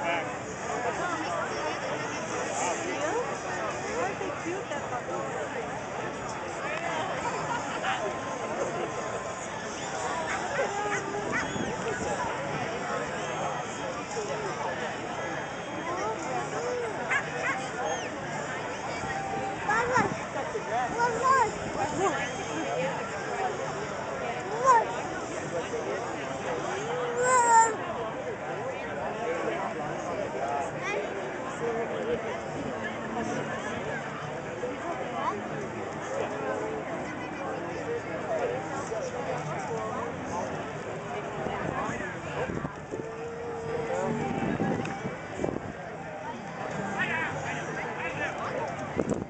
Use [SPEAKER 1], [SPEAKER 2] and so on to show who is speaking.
[SPEAKER 1] Look,
[SPEAKER 2] look, look. Bye.